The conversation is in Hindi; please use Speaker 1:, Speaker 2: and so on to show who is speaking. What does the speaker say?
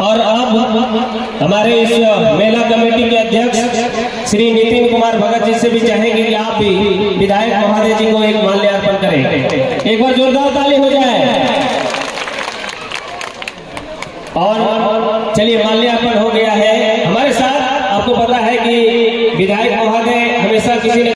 Speaker 1: और अब हमारे इस मेला कमेटी के अध्यक्ष श्री नितिन कुमार भगत जी से भी चाहेंगे कि आप भी विधायक महोदय जी को एक माल्यार्पण करें। एक बार जोरदार ताली हो जाए। और चलिए, माल्यार्पण हो गया है। हमारे साथ आपको पता है कि विधायक महोदय हमेशा किसी न